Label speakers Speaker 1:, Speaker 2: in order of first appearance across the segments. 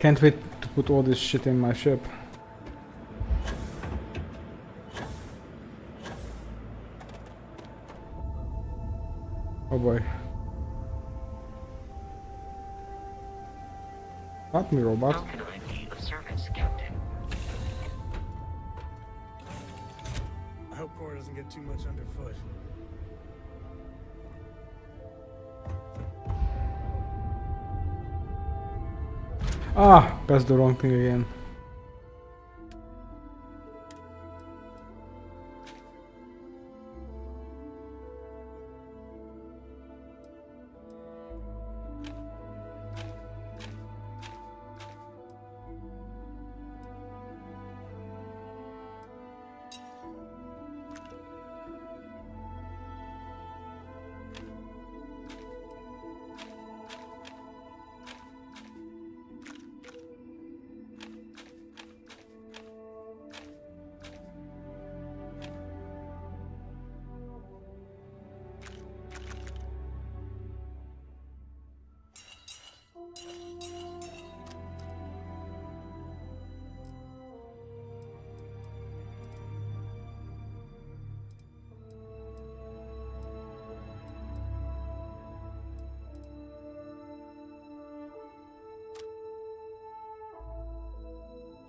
Speaker 1: Can't wait to put all this shit in my ship. Oh boy. Not me, robot.
Speaker 2: How can I be of service,
Speaker 3: I hope Cora doesn't get too much underfoot.
Speaker 1: Ah, pressed the wrong thing again.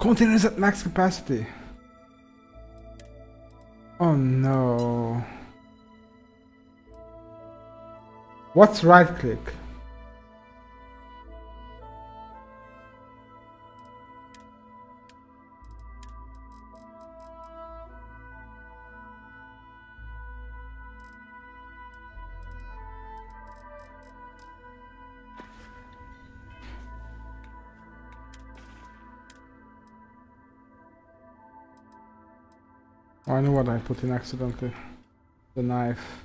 Speaker 1: Containers at max capacity. Oh no. What's right click? Oh, I know what I put in accidentally. The knife.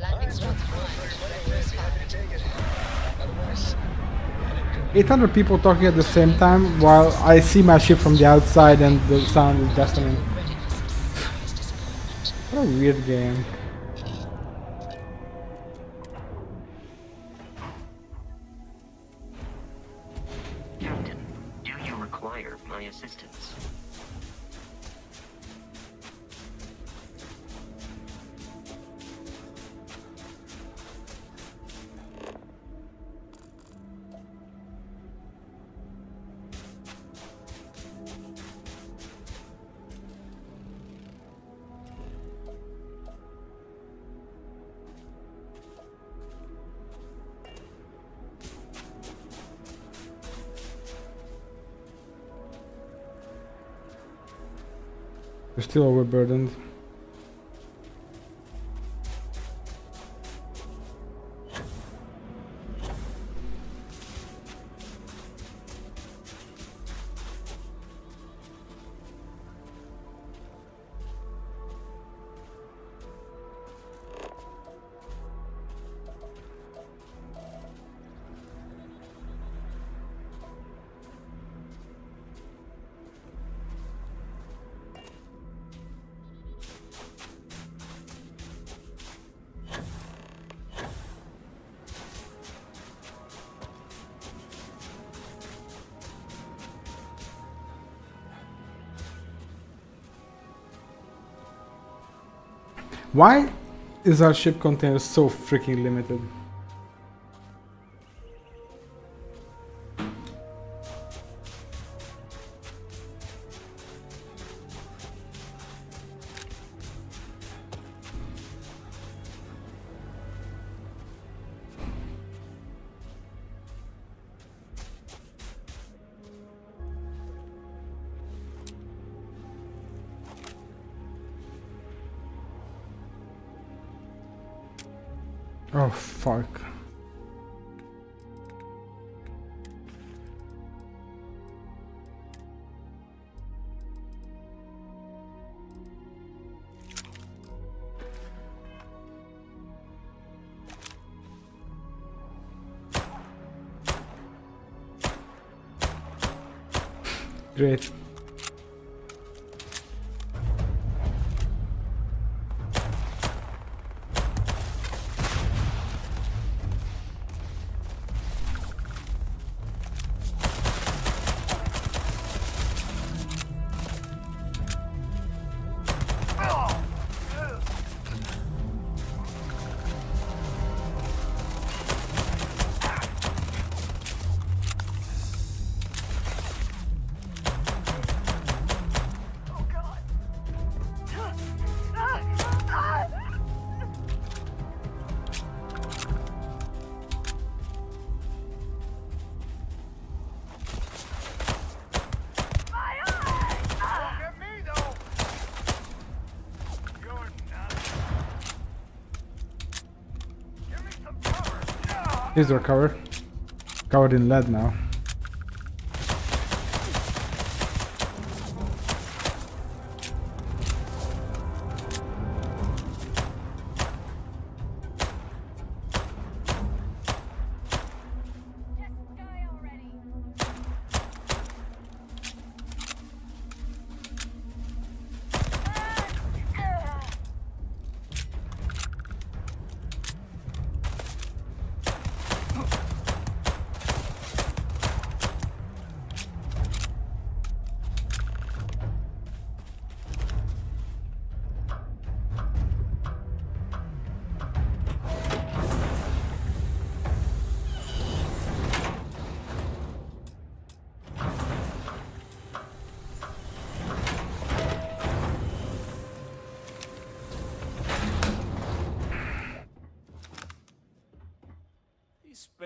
Speaker 4: Landing
Speaker 3: Happy to take it. Otherwise,
Speaker 1: 800 people talking at the same time while I see my ship from the outside and the sound is deafening. What a weird game. You're still overburdened. Why is our ship container so freaking limited? Oh, fuck. Great. Your cover. Covered in lead now.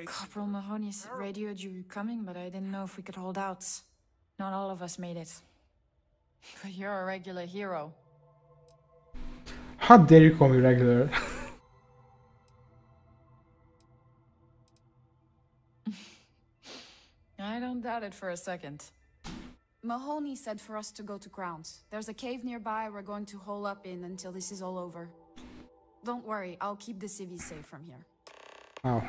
Speaker 5: Corporal Mahoney radioed you coming, but I didn't know if we could hold out. Not all of us made it. But you're a regular hero.
Speaker 1: How dare you call me regular?
Speaker 5: I don't doubt it for a second.
Speaker 6: Mahoney said for us to go to Crowns. There's a cave nearby we're going to hole up in until this is all over. Don't worry, I'll keep the civvies safe from here.
Speaker 1: Oh.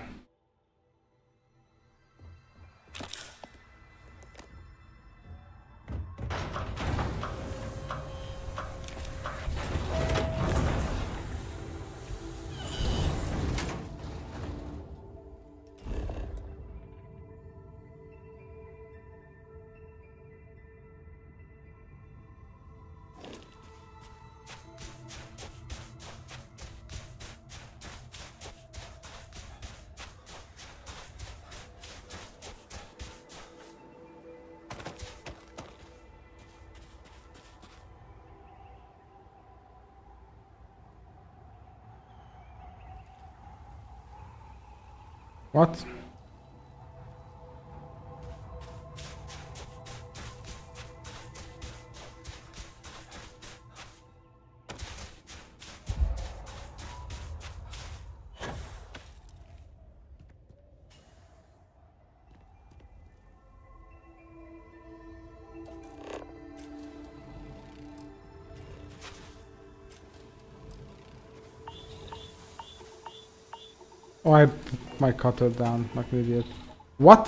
Speaker 1: What? Oh, I my cutter down like an idiot. What?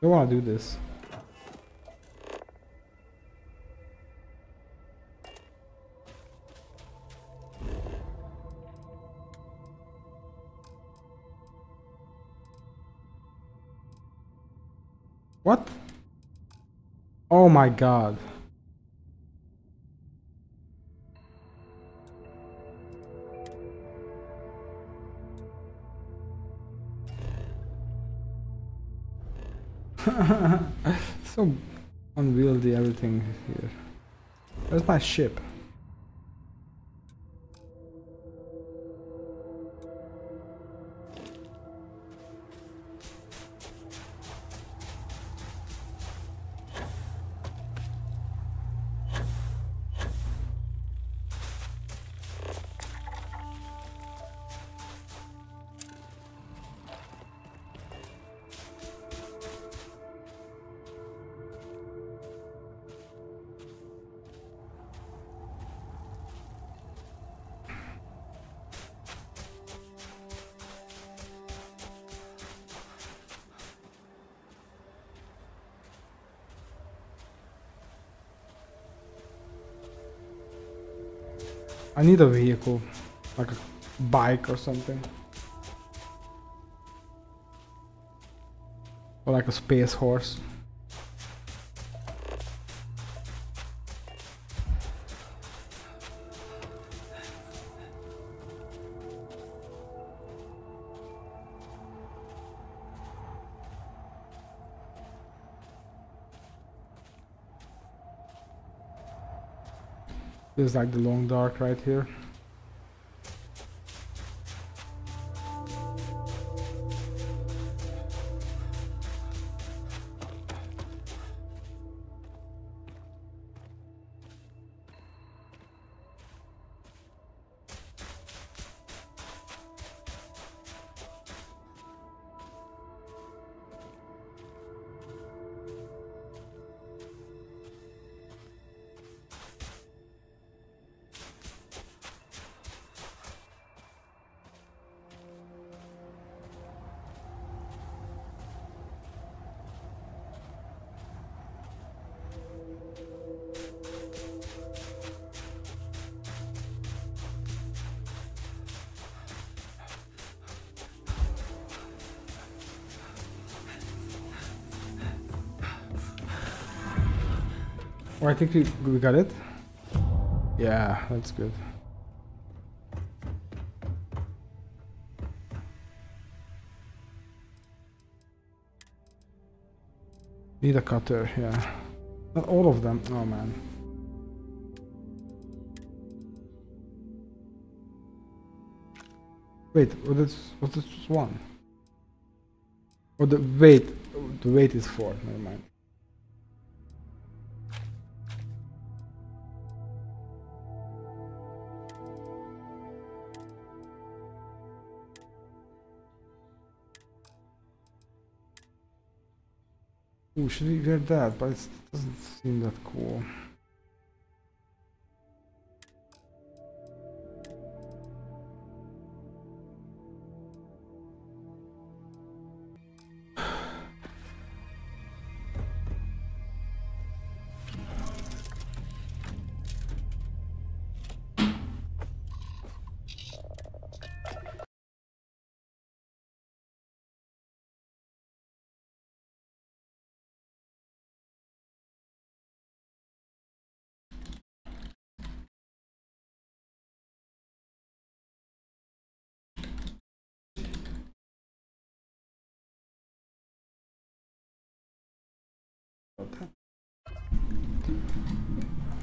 Speaker 1: Don't wanna do this. What? Oh my god. So unwieldy everything here. Where's my ship? I need a vehicle, like a bike or something. Or like a space horse. There's like the long dark right here. Oh, I think we, we got it. Yeah, that's good. Need a cutter, yeah. Not all of them. Oh man. Wait, what is what is one? Oh, the weight. The weight is four. Never mind. Ooh, should we wear that? But it doesn't seem that cool.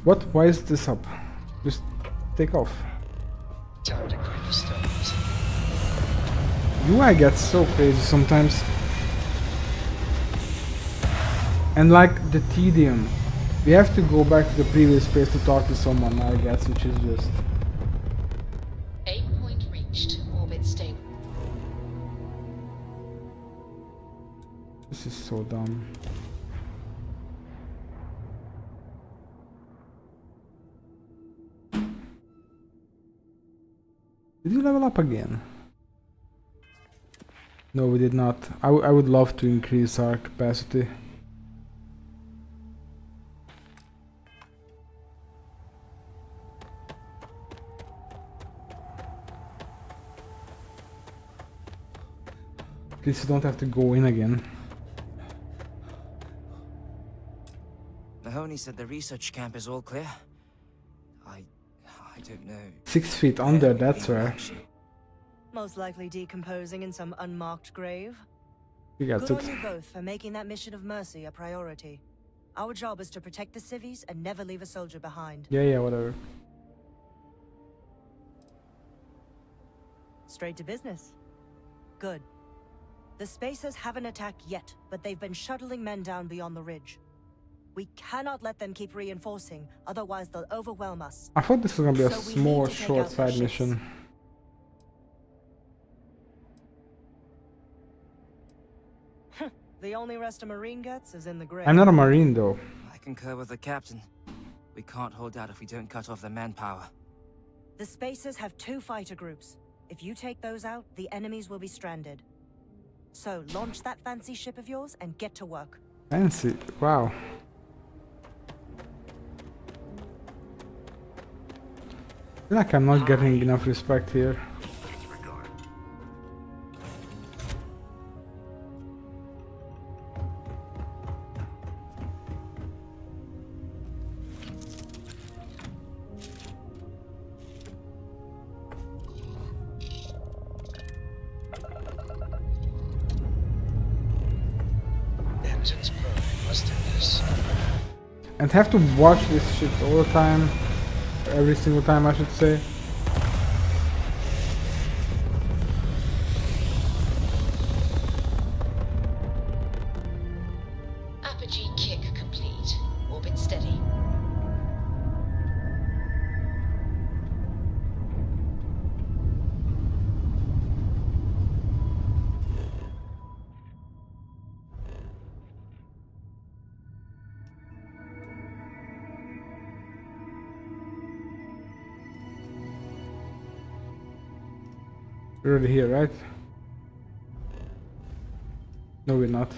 Speaker 1: What? Why is this up? Just take off.
Speaker 7: Time to grind the stones.
Speaker 1: UI gets so crazy sometimes. And like the tedium. We have to go back to the previous space to talk to someone, I guess, which is just...
Speaker 4: Aim point reached. Orbit stable.
Speaker 1: This is so dumb. Did you level up again? No, we did not. I, I would love to increase our capacity. At least you don't have to go in again.
Speaker 8: Mahoney said the research camp is all clear.
Speaker 1: Six feet under, that's where.
Speaker 9: Most likely decomposing in some unmarked grave.
Speaker 1: You got
Speaker 9: Good on you both for making that mission of mercy a priority. Our job is to protect the civvies and never leave a soldier behind.
Speaker 1: Yeah, yeah, whatever.
Speaker 9: Straight to business. Good. The Spacers haven't attacked yet, but they've been shuttling men down beyond the ridge. We cannot let them keep reinforcing, otherwise they'll overwhelm us.
Speaker 1: I thought this was gonna be a
Speaker 9: So
Speaker 1: small, short side
Speaker 9: ships.
Speaker 1: mission.
Speaker 9: The only rest a Marine gets is in the grave.
Speaker 1: I'm not a marine though.
Speaker 8: I concur with the captain. We can't hold out if we don't cut off the manpower.
Speaker 9: The Spacers have two fighter groups. If you take those out, the enemies will be stranded. So, launch that fancy ship of yours and get to work.
Speaker 1: Fancy. Wow. Like I'm not getting enough respect here. And have to watch this shit all the time. Every single time I should say. We're already here, right? No, we're not.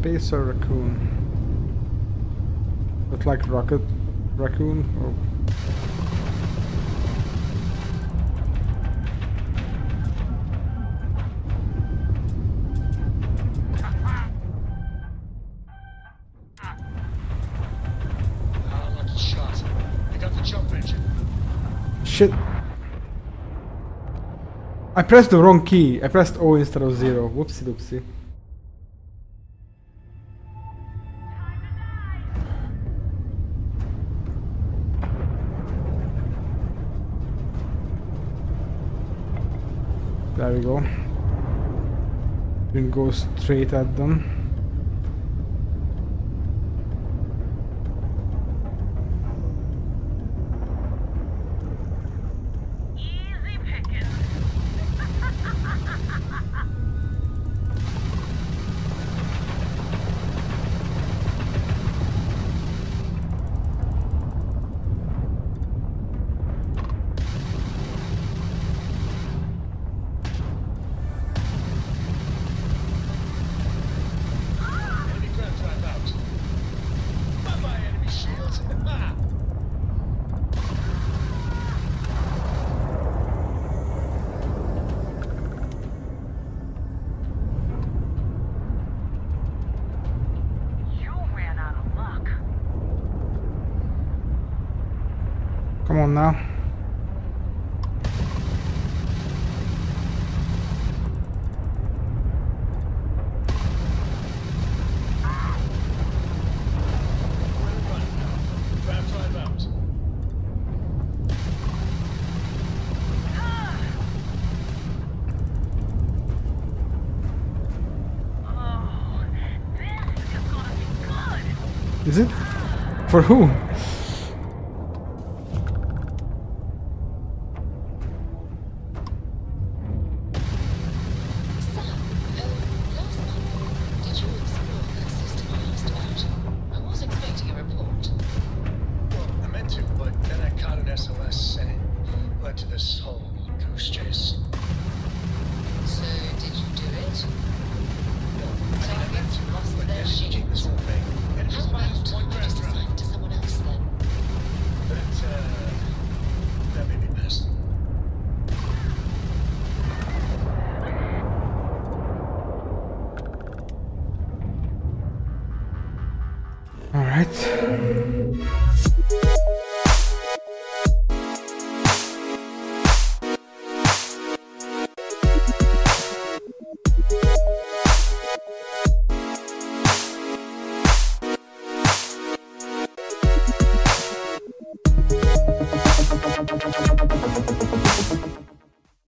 Speaker 1: Space or raccoon? Look like rocket raccoon or shit. I pressed the wrong key. I pressed O instead of zero. Whoopsie doopsie. There we go. Didn't go straight at them. Now. Is it? For who?